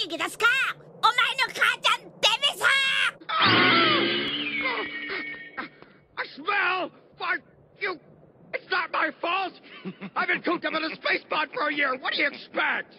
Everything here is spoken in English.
何気ですかお前の母ちゃんデビさ I ah! ah! ah, smell! Why, you... It's not my fault! I've been cooped up in a space pod for a year. What do you expect?